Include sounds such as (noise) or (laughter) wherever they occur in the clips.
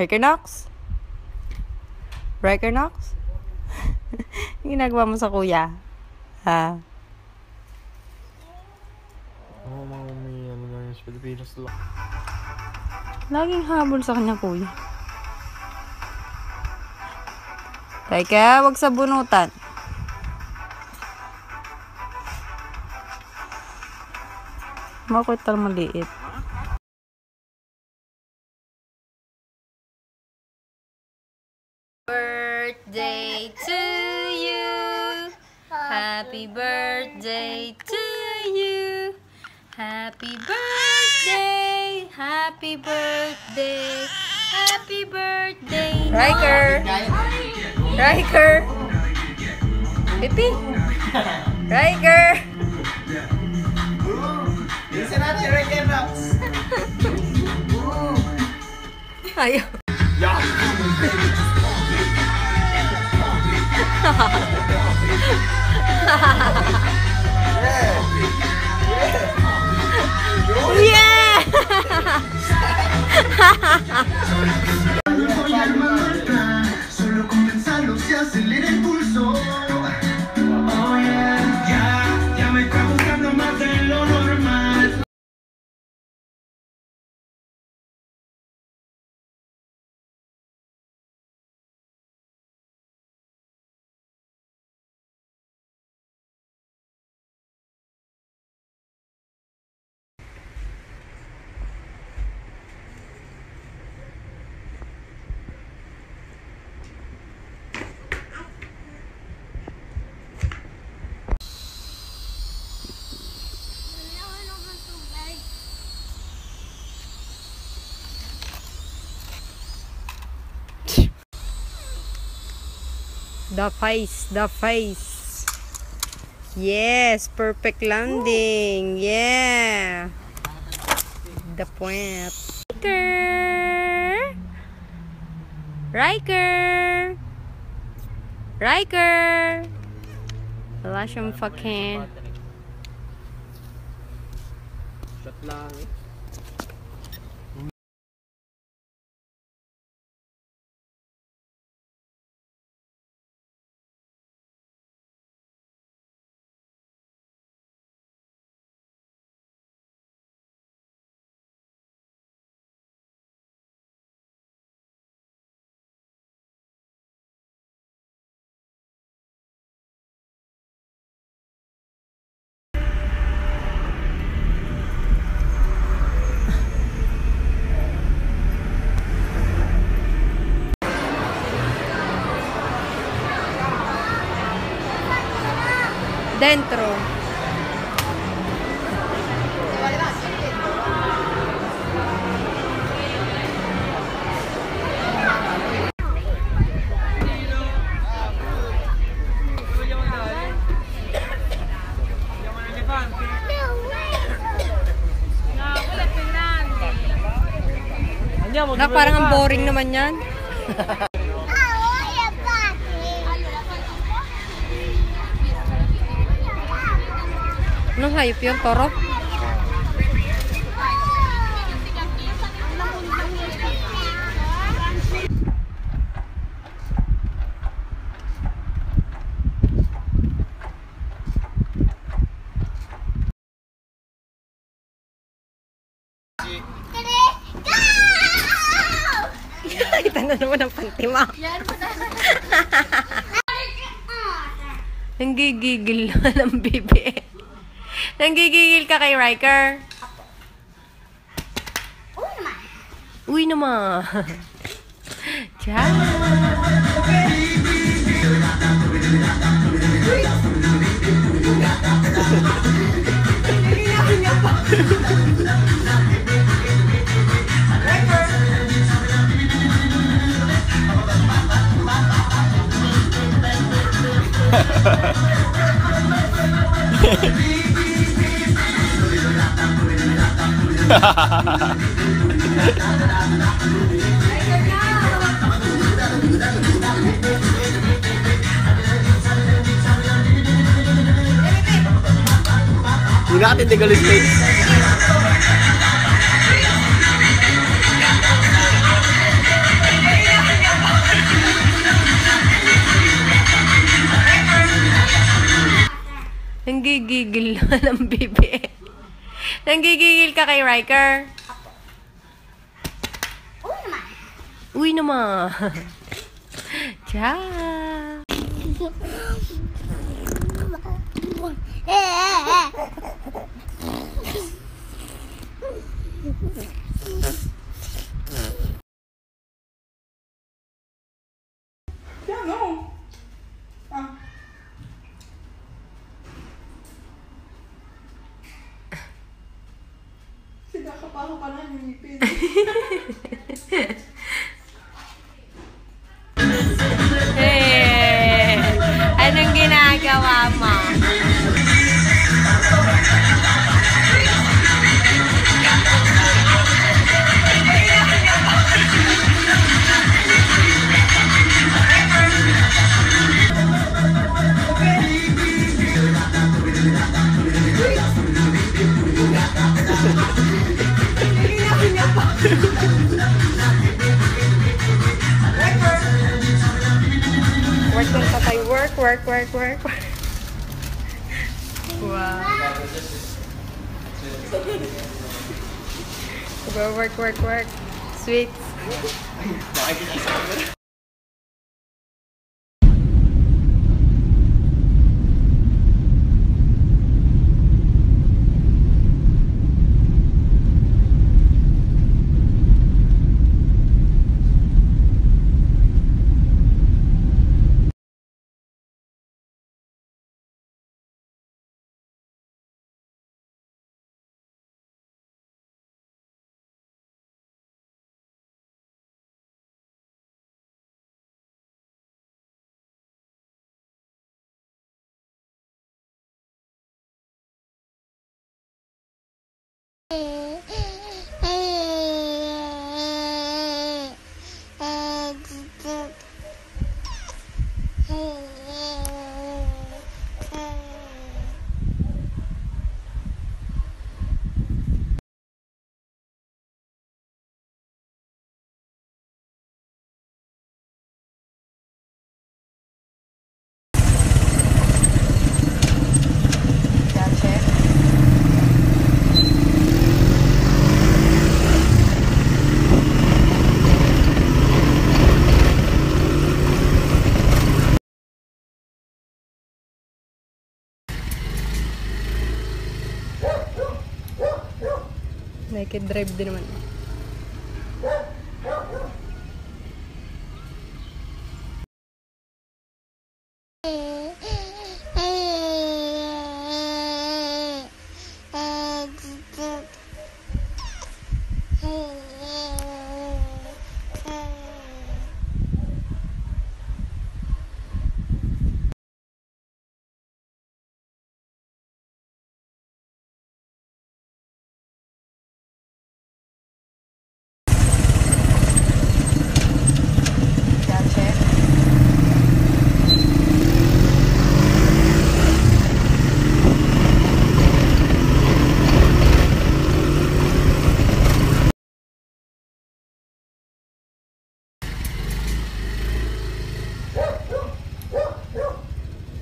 Riker Knox? (laughs) ginagawa mo sa kuya? Ha? Oo, mga may ano lang yung sa Pilipinas lang. Laging habol sa kanya kuya. Teka, wag sa bunutan. Bakit tal maliit? Birthday. Happy birthday. Riker. Riker. Pipi. Riker. Isa natin, Riker Rocks. Ayaw. Yeah! Solo con pensarlo se acelera el pulso. The face, the face. Yes, perfect landing. Yeah. The point. Riker. Riker. Riker. Wala siyang fucking. Shot lang eh. Dentro. Na parang ang boring naman yan. (laughs) Anong hayop yun? Toro? (laughs) Kita na naman ang pantima. Nanggigigil (laughs) naman ang bibi. Nanggigigil ka kay Riker? Uy naman. (laughs) Tiyan. (laughs) United Legal States. Nanggigigil na ng bibi. Nanggigigil ka kay Riker? Uy naman. Uy naman. (laughs) Ciao. Eh, (laughs) πάρω παράλληλη πίτα. Work, work, work, work. (laughs) Wow. Go work, work, work. Sweet. (laughs) Naked drive din naman.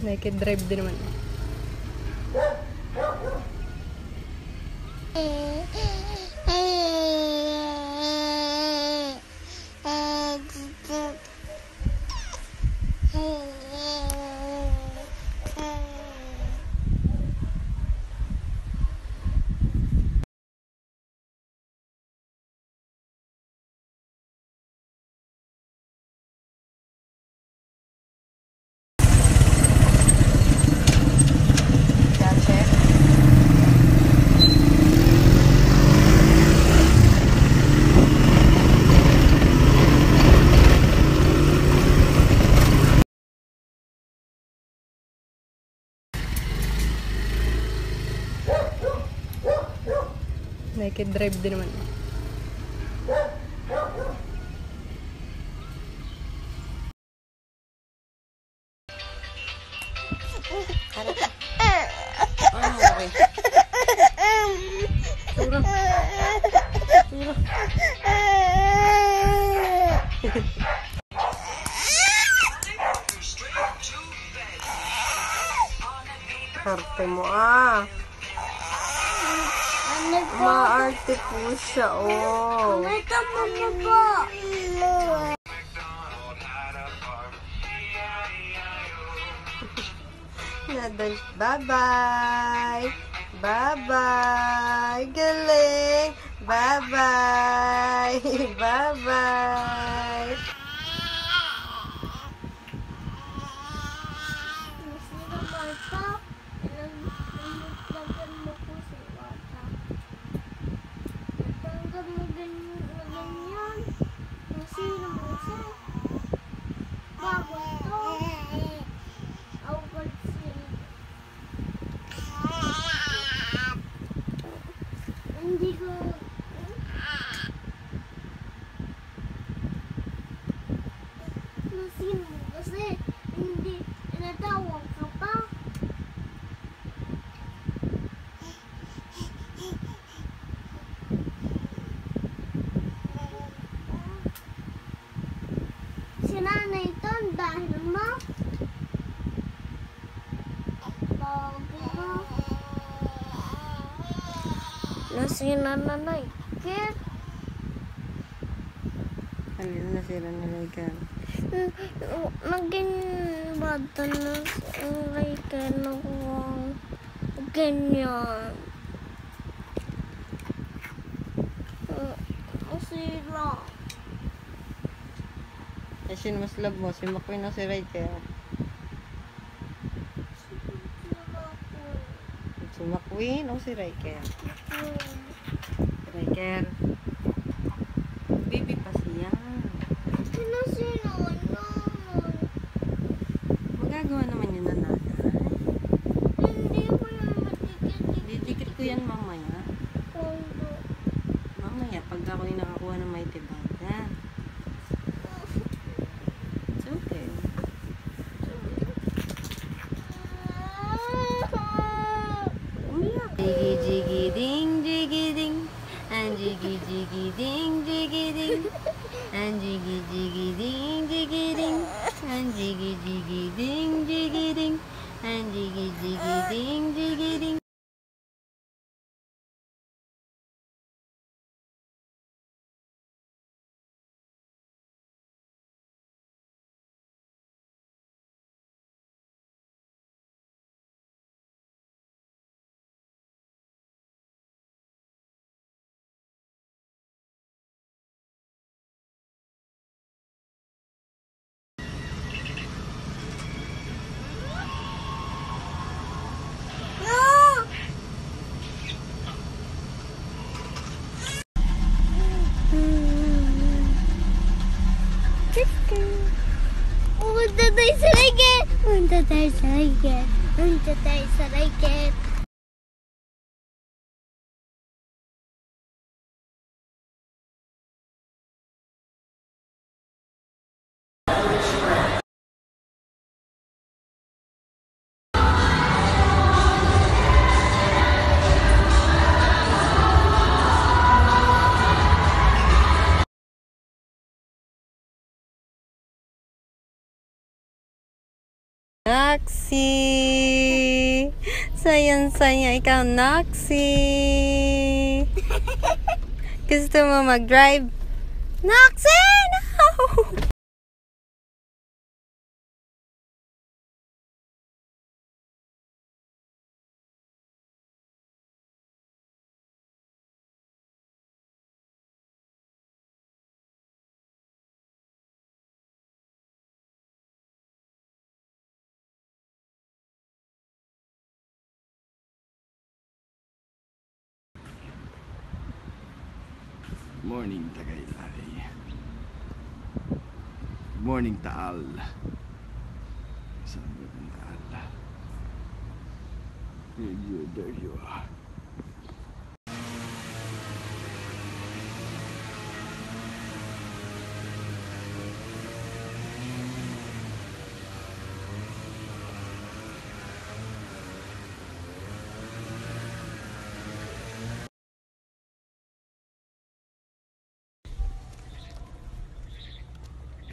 Naked drive din naman. Gotcha. Naked drive din naman. Maarte po siya, oh. Ito po po. Nadal. Bye-bye. Bye-bye. Galing. Bye-bye. (laughs) Bye-bye. Sino Marta? Nagtanggal mo po si Marta. Nagtanggal mo ganyan na ganyan. Sino mo siya? Bago ito. Awal siya. Hindi ko... Sino mo kasi hindi natawag ka pa. Si nanay ito dahil mo. Bago mo. Nasi nanay. Kit. Ano na sila nalagyan? Naging bata na ang Riker na ganyan. Ang sira. Eh, sino mas love mo? Si McQueen o si ko. Si McQueen o si Riker? Hmm. Riker. Baby pa siya. Sino sino naman? Magagawa naman yun na nanay. Hindi ko yan matikit-tikit Didikit ko yan mamaya. kondo. Mamaya, pag ako'y nakakuha ng mighty band. Yan. It's okay. Umiyak. Jiggy jiggy ding jiggy ding. And jiggy jiggy ding jiggy ding. And jiggy jiggy ding jiggy ding. And jiggy jiggy ding jiggy ding. And jiggy jiggy ding jiggy ding. Punta tayo sa Riker! Punta tayo sa Riker! Punta tayo sa Riker! Noxy! Sayang-saya ikaw, Noxy! (laughs) Gusto mo mag-drive? Noxy! No! Morning, Tagaytay. Morning, Taal. Saan ang Taal? There you are.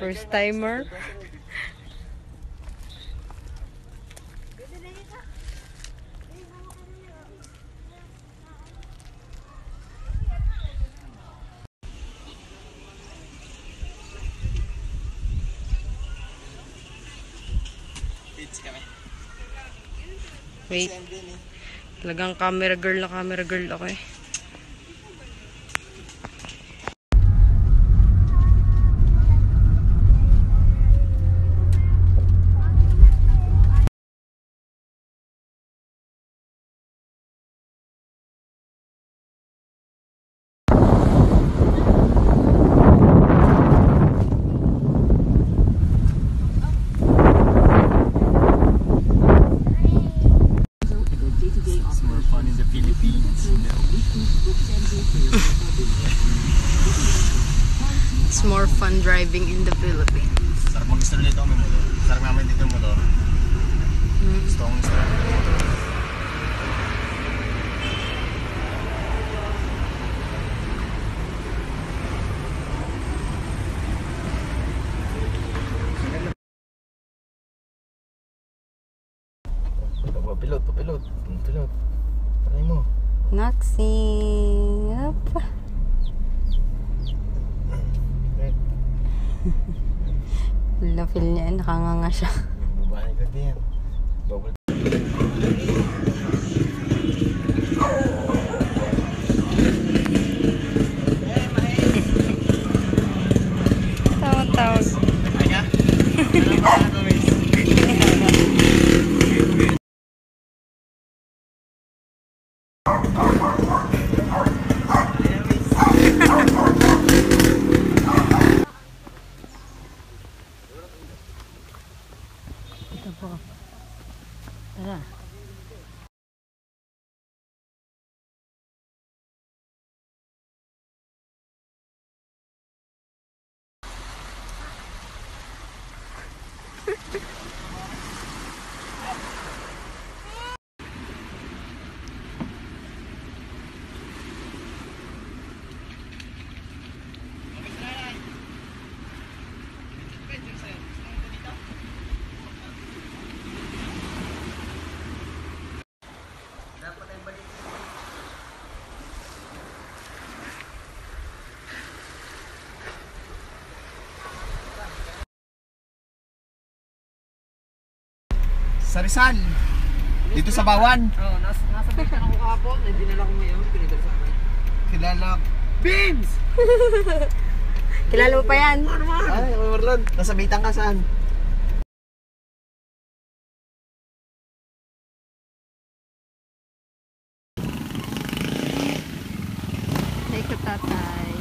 First timer. Wait. Talagang camera girl na camera girl ako eh. Noxie. Up. Wala feel niya. Nakanganga siya. Bubahay ka din. Bubble. Sa Rizal. Dito sa Bawan. Oo, nas nasa Bictan ako kahapon. Eh, dinala ko ngayon. Pinadala sa akin. Kilala. Beans! (laughs) Kilala mo pa yan? Ay, Marlon. Nasa Bitang ka saan? Ay, ka tatay.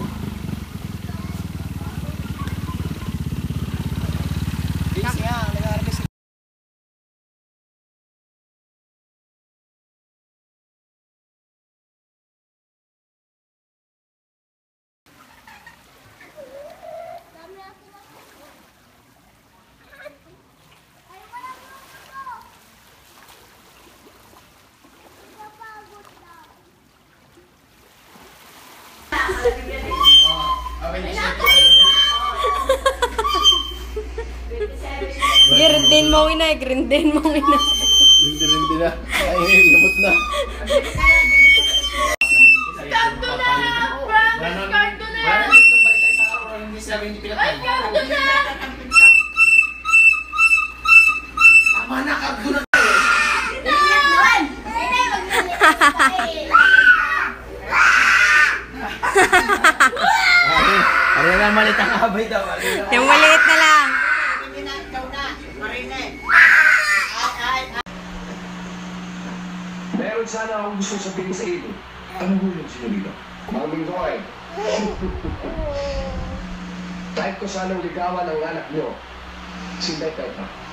Beans nga, nag-harvest. Grindain mo ina, grindain mo ina. Rin din na. Ay, lumot na. Kanto na! Franz! Kanto na! Sabi hindi pinatay. Tama na, kanto na! (laughs) Ano na malit ang kabay daw. Yung maliit na lang. Meron sana akong gusto sabihin sa iyo. Ano ho yun, Senyorita? Maming Roy. (laughs) Type ko sanang ligawan ang anak niyo. Si Beteta.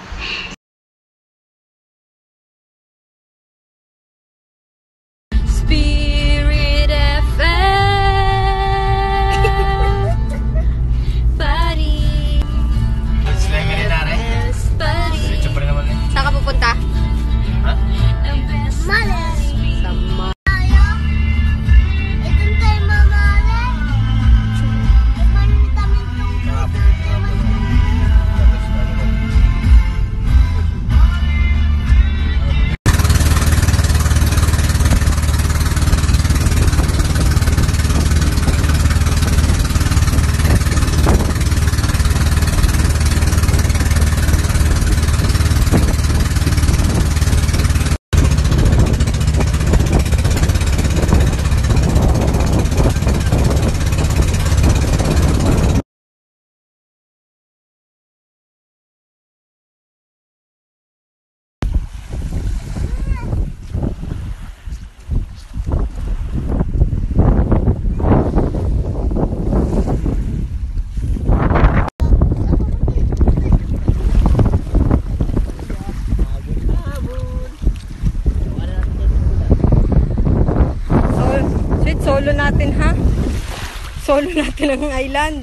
Solo natin ang island.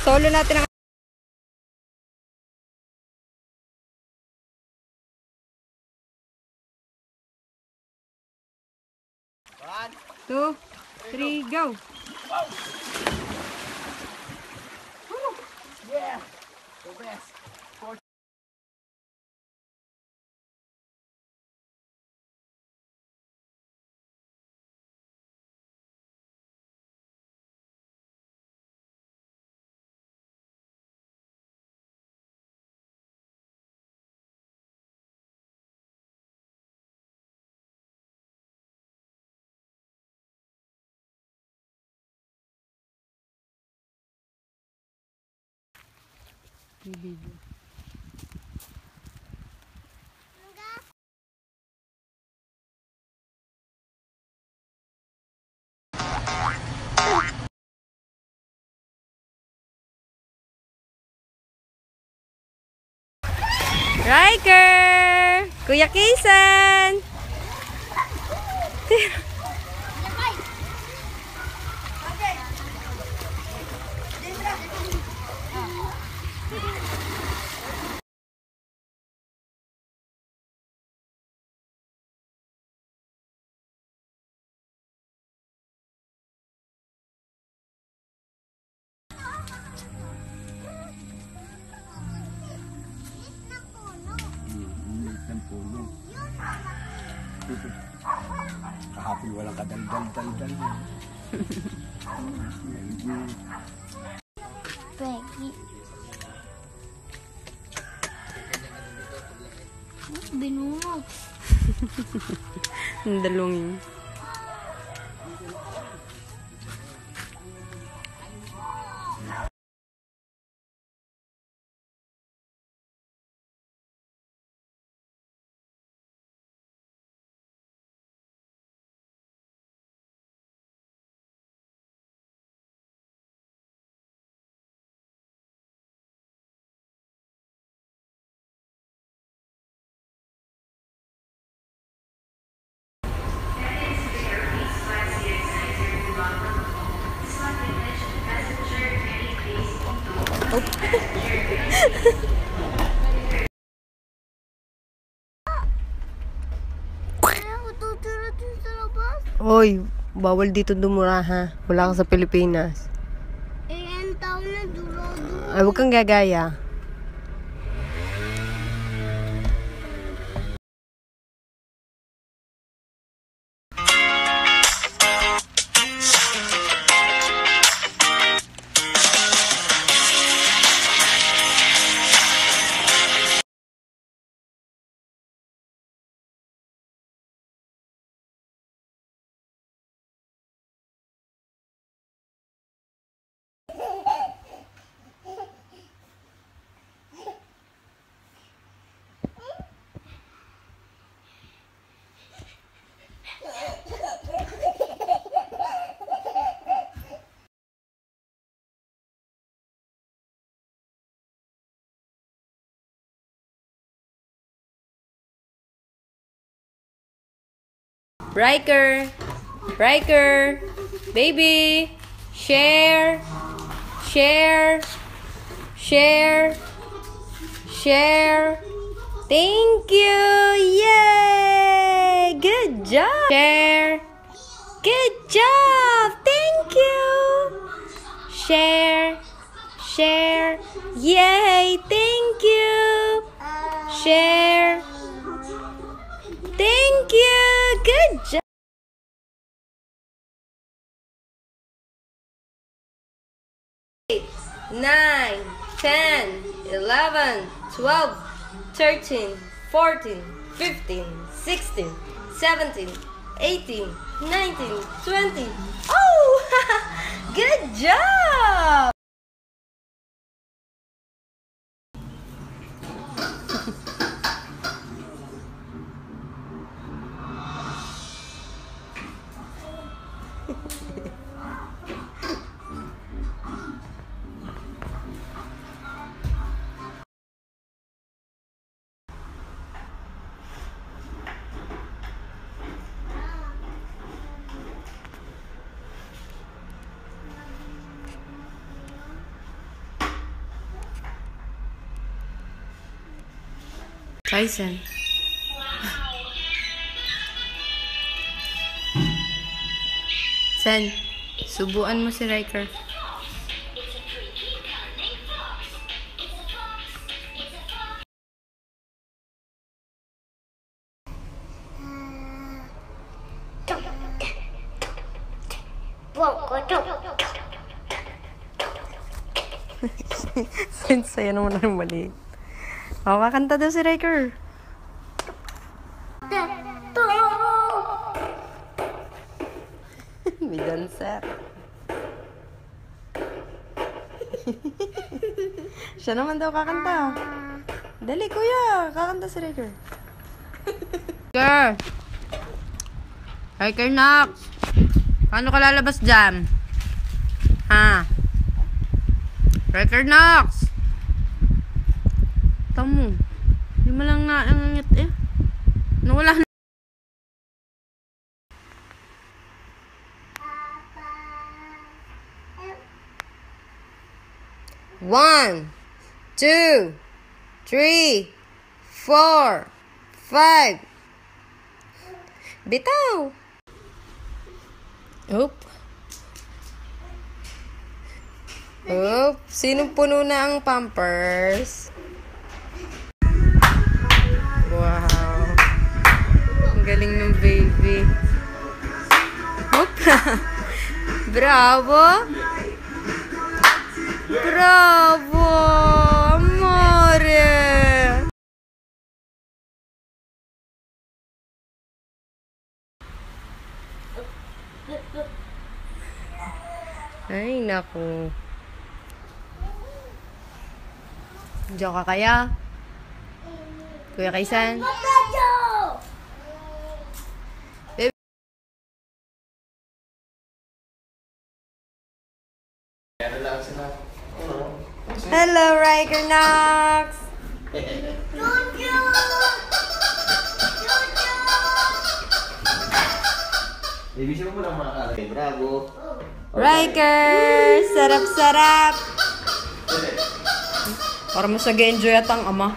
Solo natin ang Two, three, go. Riker! Kuya Kisan! Init (laughs) kadaldal-daldal. Peggy. Binungot. Ang dalawang yun. Hoy, bawal dito dumura ha. Wala ka sa Pilipinas. Eh, ang tao na duro-duro. Ay, huwag kang gagaya. Riker! Riker! Baby! Share! Share! Share! Share! Thank you! Yay! Good job! Share! Good job! Thank you! Share! Share! Yay! Thank you! Share! Thank you! Good job! Nine, ten, eleven, twelve, thirteen, fourteen, fifteen, sixteen, seventeen, eighteen, nineteen, twenty. Oh! (laughs) Good job! Tyson. Sen, subuan mo si Riker. Sen, saya naman ng mali. O, kakanta daw si Riker. (laughs) May dancer. (laughs) Siya naman daw kakanta. Dali, kuya. Kakanta si Riker. Riker! Riker, Nox! Paano ka lalabas dyan? Ha? Riker, Nox! Tamo. Hindi mo lang naangangit eh. Nawala na. One, two, three, four, five. Bitaw. Oop. Oop. Sinong puno na ang pampers? Galing ng baby. Oop. Bravo. Bravo, amore. Ay, naku. Diyan ka kaya? Kuya Kaisan? Baby. Hello, Riker Knox! Ibig mo lang mga kalay. Bravo. Riker! Sarap-sarap! Para mas nag-enjoy at ang ama.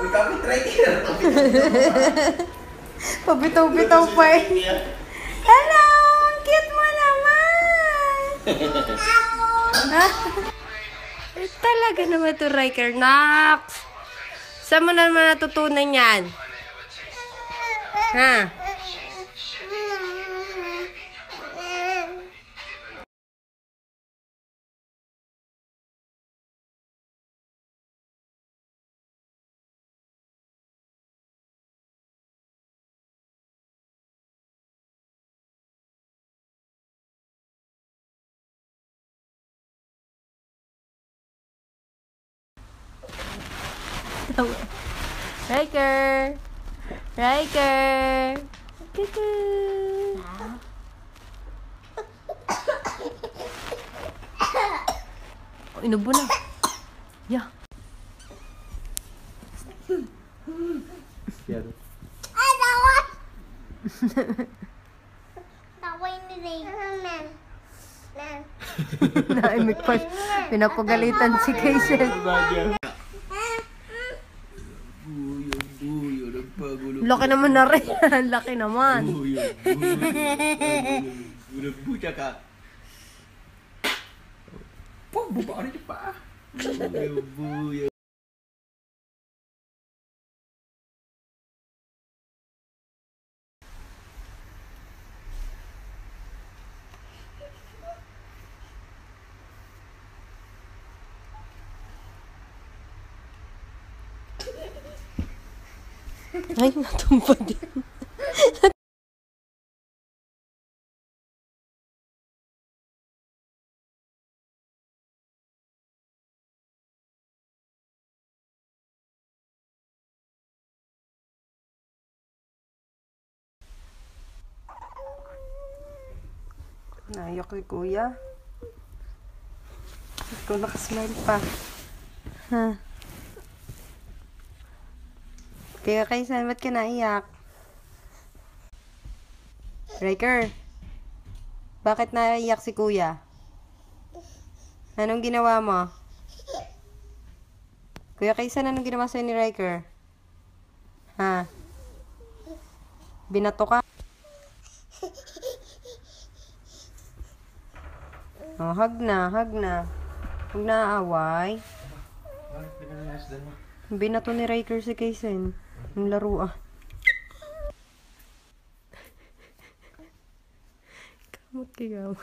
Uy, kapit Riker. Pabitaw-bitaw pa eh. Hello! Cute mo naman! eh, talaga naman to Riker Knox. Saan mo naman natutunan yan? Ha? Riker! Riker! Cuckoo! (coughs) Oh, inubo na. Yeah. Ay, tawa! (laughs) Tawa ni Ray. (laughs) Naimik pa. Pinapagalitan si Kaisen. Laki naman na rin. Laki naman. Nagbucha ka. Po, buba ka rin yung paa. Buyo, Ay, natumba din. Nayok ni kuya. Ikaw nakasmile pa. Ha? Kaya kaysan, ba't ka naiyak? Riker, bakit naiyak si kuya? Anong ginawa mo? Kuya Kaysan, anong ginawa sa'yo ni Riker? Ha? Binato ka? Oh, hug na, hug na. Huwag na aaway. Binato ni Riker si Kaysen. Yung laro ah. Kamot kayo.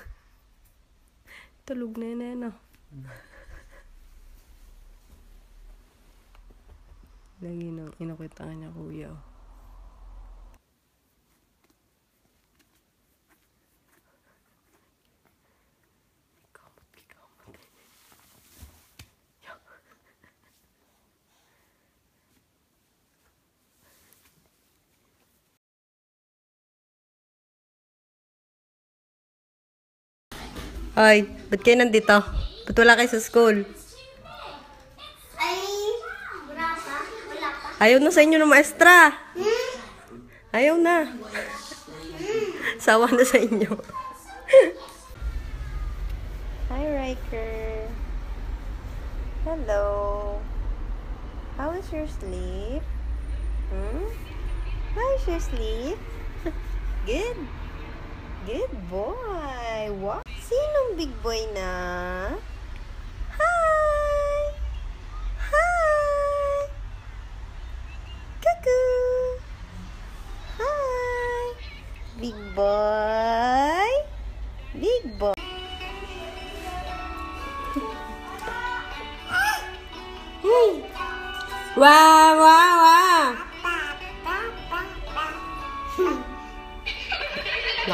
Tulog na yun, ano. Lagi nang inakita niya kuya. oh. Hoy, ba't kayo nandito? Ba't wala kayo sa school? Ay, wala pa. Wala pa. Ayaw na sa inyo ng maestra. Ayaw na. Sawa na sa inyo. (laughs) Hi, Riker. Hello. How was your sleep? Hmm? How was your sleep? (laughs) Good. Good boy. Wow. Sinong big boy na? Hi! Hi! Cuckoo! Hi! Big boy! Big boy! (laughs) Wow, wow,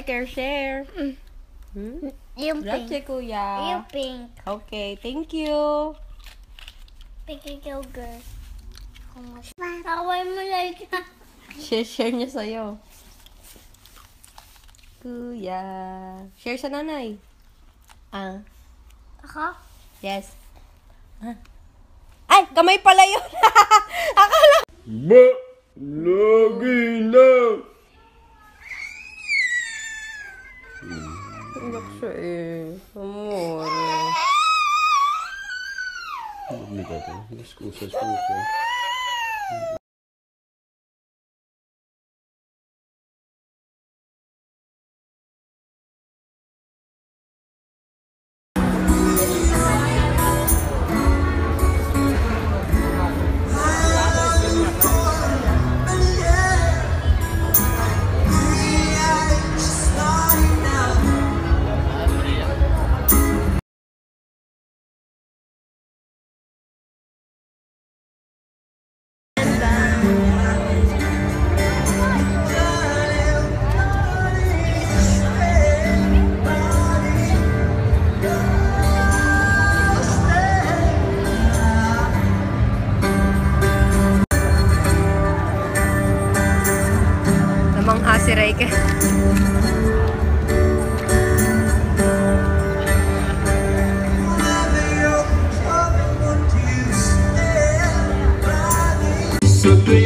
Riker, share. Hmm? Yung Grabe, pink. kuya. Yung pink. Okay, thank you. Pink yung girl. Kaway mo like Share, share niya sa'yo. Kuya. Share sa nanay. Ah, Ako? yes. Ah. Ay, kamay pala yun. (laughs) Akala Ba! Lagi na! Iyak siya eh. Amor. Hindi ka ito. Scusa, scusa.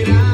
Mira.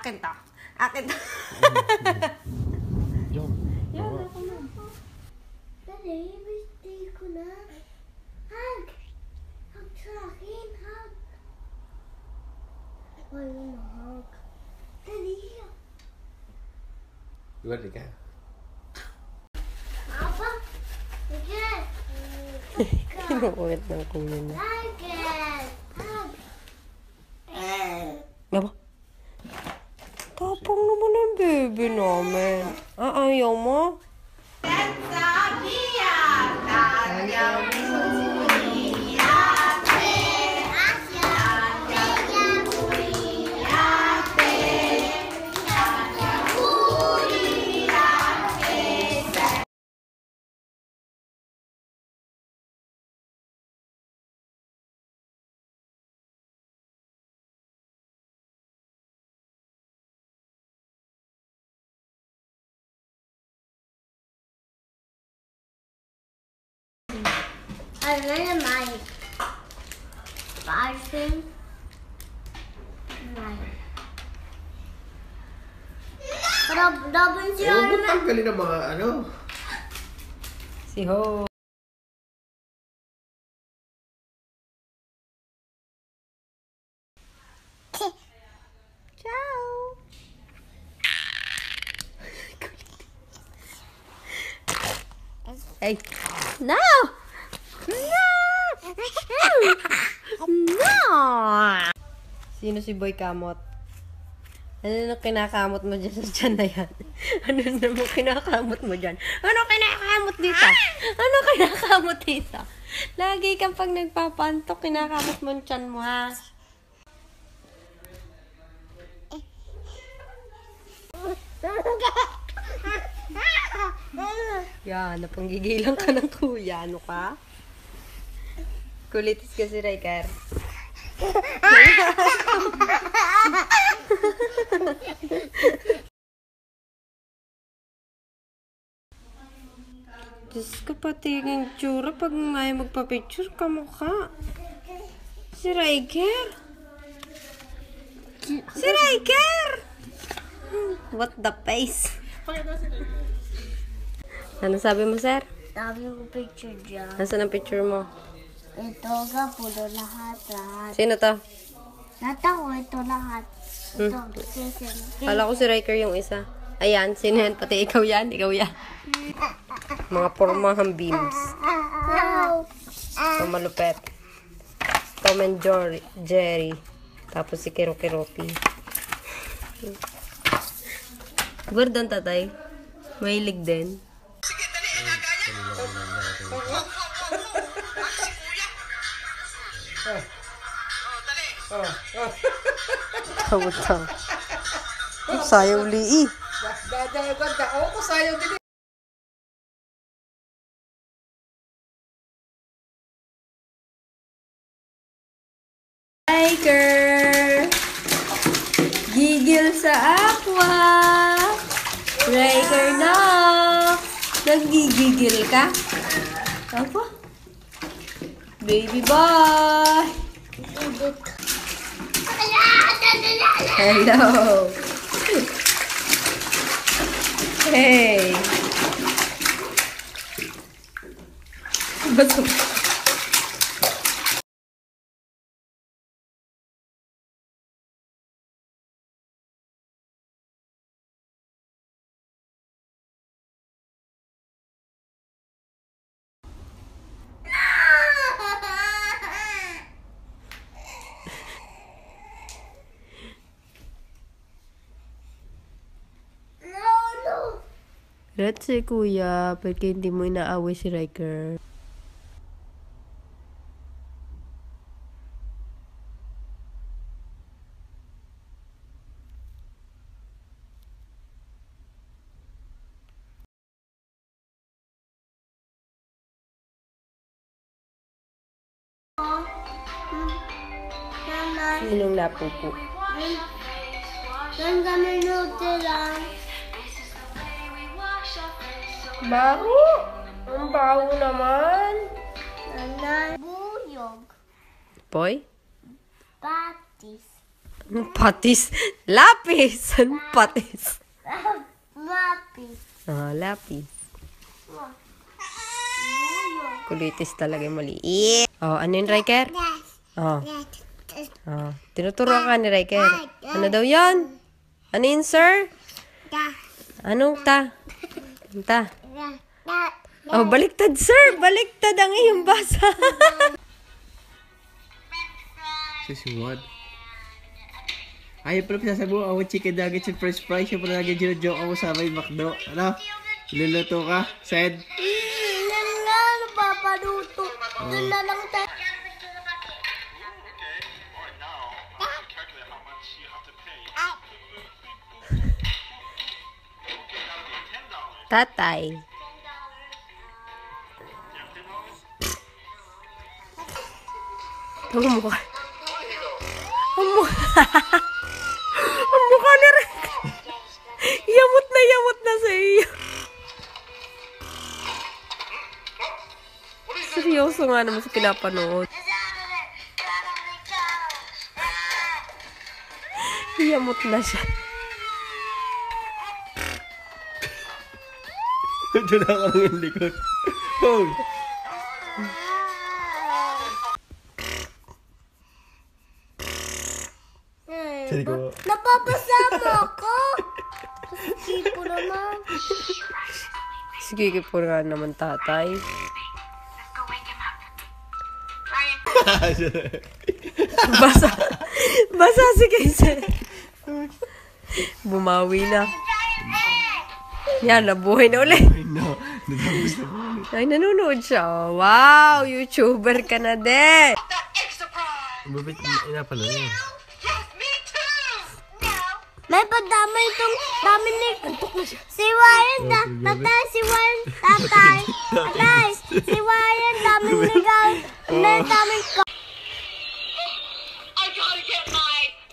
Akin to. Akin to. Jump. Yan, ako na. Dali, birthday ko na. Hug! Hug sa akin, hug! Ayaw na hug. Dali! Luwag ka. Apa? Again! Kinukulit ng kuya niya. Ano na naman? Parking. Daban siya Huwag mo tanggalin ang mga ano. Si Ho. Ciao! Hey! No! No! No! Sino si Boy Kamot? Ano na kinakamot mo dyan sa dyan na yan? (laughs) Ano na mo kinakamot mo dyan? Ano kinakamot dito? Ano kinakamot dito? Lagi kang pag nagpapantok, kinakamot mo tiyan mo, ha? Yan, napanggigilan ka ng kuya. Ano ka? Kulitis ka si Riker. Diyos ko, pati yung tsura pag may magpa-picture ka mukha. Si Riker. Si Riker! What the face? Ano sabi mo, sir? Sabi ko picture dyan. Nasaan ang picture mo? Ito ga, pulo lahat, lahat. Sino to? Lahat ako, ito lahat. Ito, session. Kala ko si Riker yung isa. Ayan, sino yan? Pati ikaw yan, ikaw yan. Mga pormahang beams. No. So, malupet. Tom and Jerry. Jerry. Tapos si Kiro Kiropi. Gordon tatay. Mahilig din. Kamuta. Sayang li Dada, ganda. Oo, ko sayaw din. Riker! Gigil sa aqua! Riker na! Nagigigil ka? Apa? Baby boy! Hello! Hey! Ba't Let's say, kuya, pagka hindi mo inaaway si Riker. Boy? Patis. Patis? Lapis! (laughs) Anong patis? Mapis. Ah, lapis. Kulitis talaga yung maliit. Oh, ano yun, Riker? Oh. Oh. Tinuturuan ka ni Riker. Ano daw yon? Ano yun, sir? Anong ta? Ta? Oh, baliktad, sir! Baliktad ang iyong basa. (laughs) Susuwad. Ayaw pala pinasabo ako chicken nuggets and french fries. Siya pala lagi ginojoke ako sa may McDo. Ano? Luluto ka? Said? Yan nga, ano papaluto. Doon na lang tayo. Tatay. Ang mukha. Mukha. (laughs) Ang mukha ni Rick. Yamot na yamot na sa iyo. Seryoso nga naman sa pinapanood. Yamot na siya. Ito na ka ng likod. Oh. Sige ko. Napapasama ako. Tipo naman. Sige po nga naman tatay. (laughs) Basa. Basa si Casey. Bumawi na. Yan, nabuhay na ulit. No, natapos na po. Ay, nanonood siya. Wow, YouTuber ka na din. Mabit, inapala na yun. May padamay itong dami ni... Si Warren, da, tatay, si Warren, (laughs) tatay. Tatay, si Warren, dami ni Gal. May dami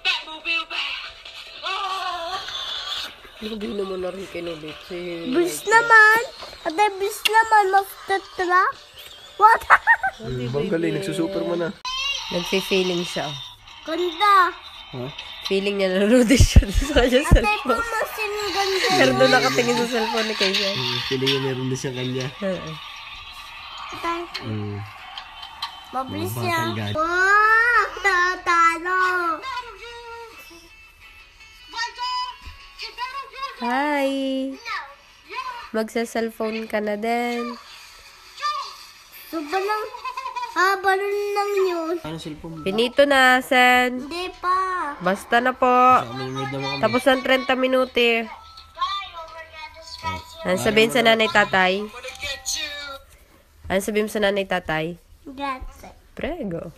Batmobile back. Hindi naman na rin kinulit. Si... Bis naman. Tatay, bis naman. Magtatra. What? (laughs) Bang galing, nagsusuperman na. Nagpi-feeling siya. Ganda. Feeling niya nanonood siya sa kanya cellphone. pumasin ganda. Pero doon nakatingin sa cellphone ni Kaya. Feeling niya meron din siyang kanya. Tatay, Mm. mabilis Mga siya. batang gad. Wow, tatalo. Hi! Magsa-cellphone ka na din. So, balang, ah, balon lang yun. Ano cellphone? Pinito na, Sen. Hindi pa. Basta na po. Tapos ng 30 minuti. Ano sabihin sa nanay tatay? Ano sabihin sa nanay tatay? Grazie. Prego.